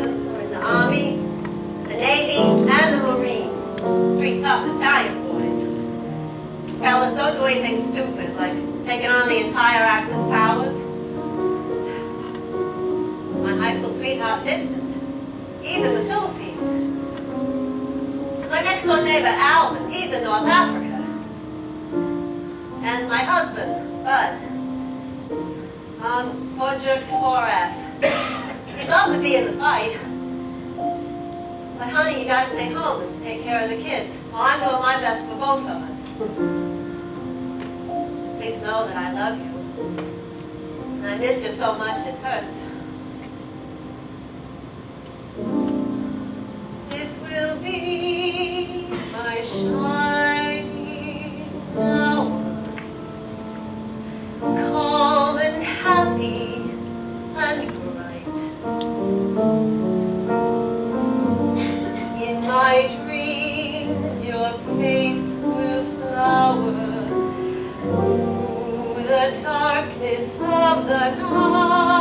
The army, the Navy, and the Marines. Three tough Italian boys. Fellas, don't do anything stupid, like taking on the entire Axis powers. My high school sweetheart, Vincent, he's in the Philippines. My next door neighbor, Alvin, he's in North Africa. And my husband, Bud, on 4 Jerks 4F. Love to be in the fight. But honey, you gotta stay home and take care of the kids. Well, I'm doing my best for both of us. Please know that I love you. And I miss you so much it hurts. Darkness of the night.